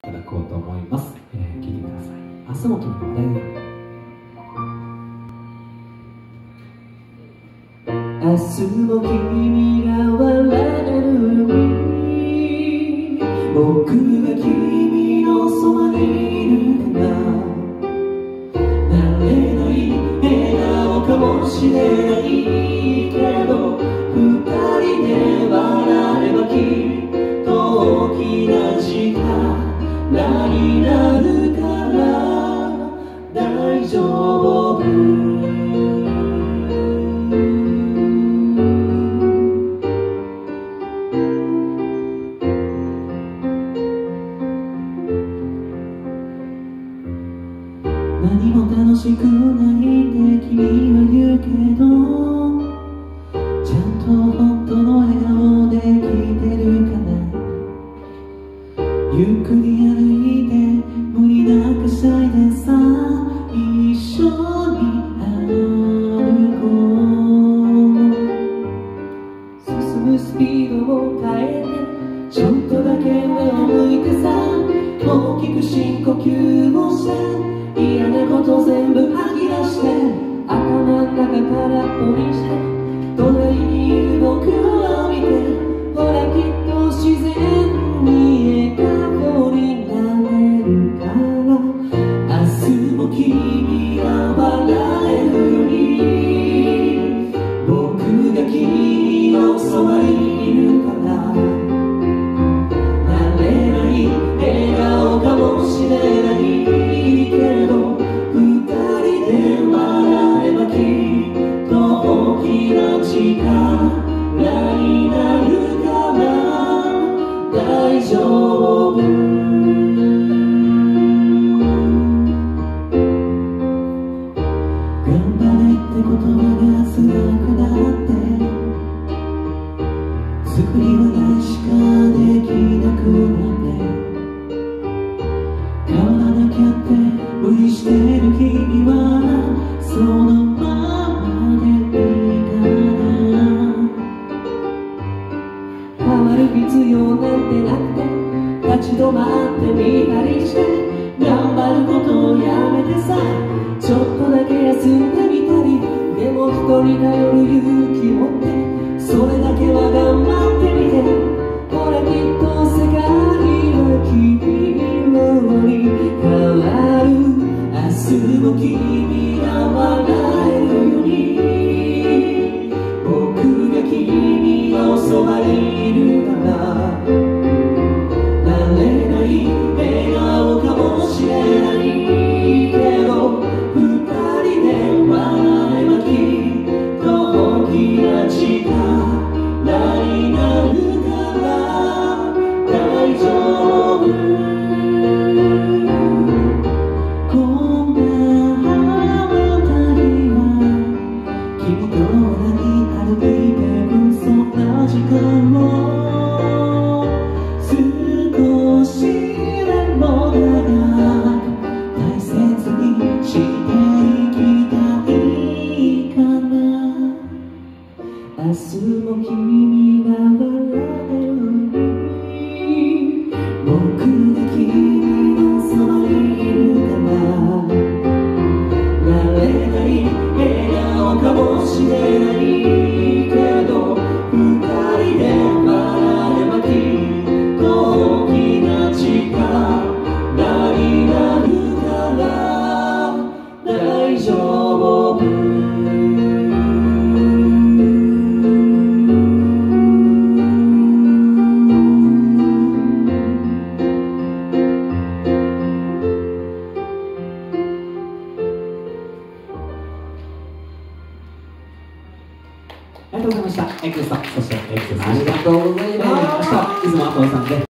ただこうと思います、えー、聞いてください。明日も君の話明日も君が笑えるに僕が君のそばにいるから慣れない笑顔かもしれない。何も楽しくないって君は言うけどちゃんと本当の笑顔で聞いてるかな。ゆっくり歩いて無理なんかしないでさ。大きく深呼吸をして嫌なこと全部吐き出して。頭の中からっぽにして。頑張れって言葉が辛くなって作り話しかできなくなって変わらなきゃって無理してる君はそのままでいいから変わる必要なんてなくて立ち止まってみそばにいるから明日も君がりがとうございました。エクスト、そしてエクスト。ありがとうございましたいつもアポロさんで。